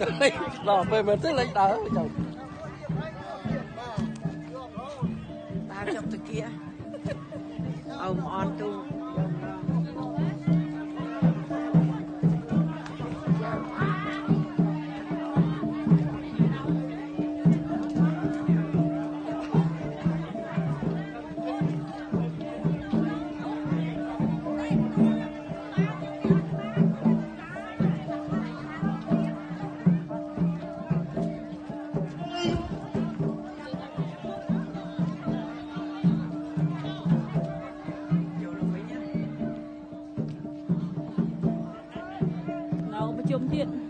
ទៅដល់ពេលមើលទៅលេចដើរចុះដើរចុកតាគៀអោមអនទូ chống thiện.